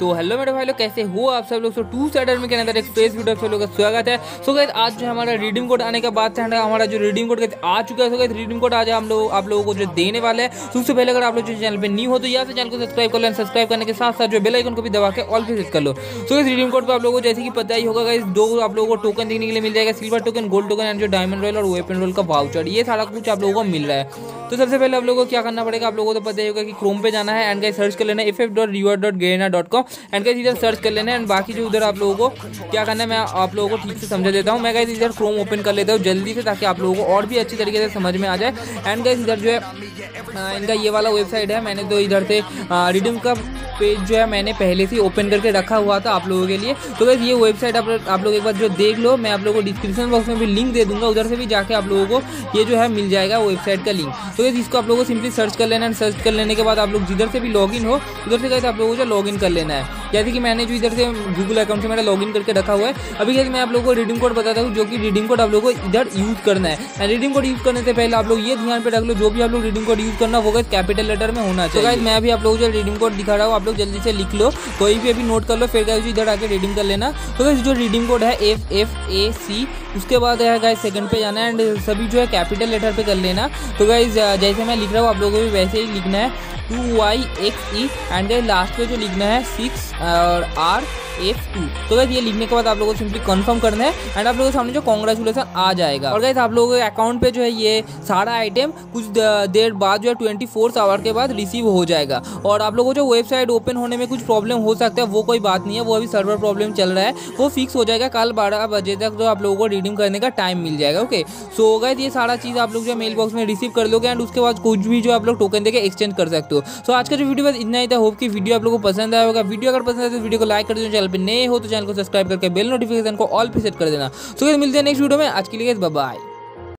तो हेलो मेरे भाई लोग, कैसे हो आप सब लोग? सो टू साइडर में कहना एक वीडियो आप सब लोग का स्वागत है। सो गए आज जो हमारा रिडीम कोड आने के बाद से हमारा जो रिडीम कोड आ चुका है। सो गए रिडीम कोड आज हम लोग आप लोगों को जो देने वाले हैं। सबसे पहले अगर आप लोग जो चैनल पर नहीं हो तो यहाँ से चैनल को सब्सक्राइब कर लें सब्सक्राइब करने के साथ साथ जो बेल आइकन को भी दबा के ऑल पे कर लो। सो इस रिडीम कोड पर आप लोगों को जैसे कि पता ही होगा इस दो आप लोगों को टोकन देखने के लिए मिल जाएगा। Silver token gold token and जो डायमंड रॉयल और वेपन रोल का वाउचर ये सारा कुछ आप लोगों को मिल रहा है। तो सबसे पहले आप लोगों को क्या करना पड़ेगा? आप लोगों को तो पता ही होगा कि क्रोम पे जाना है। एंड गाइस सर्च कर लेना F F dot reward dot Garena dot com and guys इधर सर्च कर लेना है। एंड बाकी जो उधर आप लोगों को क्या करना है, मैं आप लोगों को ठीक से समझा देता हूँ। मैं गाइस इधर क्रोम ओपन कर लेता हूँ जल्दी से, ताकि आप लोगों को और भी अच्छी तरीके से समझ में आ जाए। एंड गाइस इधर जो है इनका ये वाला वेबसाइट है। मैंने तो इधर से रिडीम का पेज जो है मैंने पहले से ओपन करके रखा हुआ था आप लोगों के लिए। तो वैसे ये वेबसाइट आप आप लोग एक बार जो देख लो। मैं आप लोगों को डिस्क्रिप्शन बॉक्स में भी लिंक दे दूँगा। उधर से भी जाके आप लोगों को ये जो है मिल जाएगा वेबसाइट का लिंक तो वैसे इसको आप लोगों को सिंपली सर्च कर लेना है। सर्च कर लेने के बाद आप लोग जिधर से भी लॉग हो, उधर से कहते आप लोगों को लॉग कर लेना है। yeah. जैसे कि मैंने जो इधर से गूगल अकाउंट से मेरा लॉग करके रखा हुआ है, अभी कैसे मैं आप लोगों को रीडिंग कोड बताता हूँ, जो कि रीडिंग कोड आप लोगों को इधर यूज़ करना है। रीडिंग कोड यूज़ करने से पहले आप लोग ये ध्यान पे रख लो, जो भी आप लोग रीडिंग कोड यूज़ करना होगा कैपिटल लेटर में होना चाहिए। मैं अभी आप लोगों को जो रीडिंग कोड दिखा रहा हूँ, आप लोग जल्दी से लिख लो, कोई भी अभी नोट कर लो, फिर गाइस इधर आके रीडिंग कर लेना। तो जो रीडिंग कोड है एफ़ एफ़ ए सी उसके बाद है सेकंड पे जाना है एंड सभी जो है कैपिटल लेटर पे कर लेना। तो गाइस जैसे मैं लिख रहा हूँ, आप लोगों को भी वैसे ही लिखना है। Two Y X E and last पे जो लिखना है सिक्स और आर एफ़ टू तो गैस ये लिखने के बाद आप लोगों को सिंपली कंफर्म करना है एंड आप लोगों के सामने जो कॉन्ग्रेचुलेसन आ जाएगा। और गैस आप लोगों के अकाउंट पे जो है ये सारा आइटम कुछ देर बाद जो है ट्वेंटी फोर आवर के बाद रिसीव हो जाएगा। और आप लोगों को जो वेबसाइट ओपन होने में कुछ प्रॉब्लम हो सकता है, वो कोई बात नहीं है, वो अभी सर्वर प्रॉब्लम चल रहा है, वो फिक्स हो जाएगा कल बारह बजे तक जो आप लोगों को रिडीम करने का टाइम मिल जाएगा ओके सो गैस ये सारा चीज़ आप लोग जो मेल बॉक्स में रिसीव कर लोगे एंड उसके बाद कुछ भी जो आप लोग टोकन देकर एक्सचेंज कर सकते हो। सो आज का जो वीडियो बस इतना ही था। होप की वीडियो आप लोगों को पसंद आया होगा। वीडियो अगर पसंद आए तो वीडियो को लाइक कर दो चैनल पर नए हो तो चैनल को सब्सक्राइब करके बेल नोटिफिकेशन को ऑल पे सेट कर देना। तो मिलते हैं नेक्स्ट वीडियो में। आज के लिए बाय